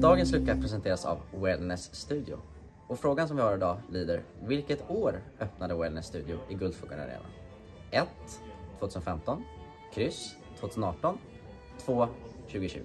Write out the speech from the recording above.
Dagens lucka presenteras av Wellness Studio. Och frågan som vi har idag lyder, vilket år öppnade Wellness Studio i Guldfågeln Arena? 1. 2015 Kryss 2018 2. 2020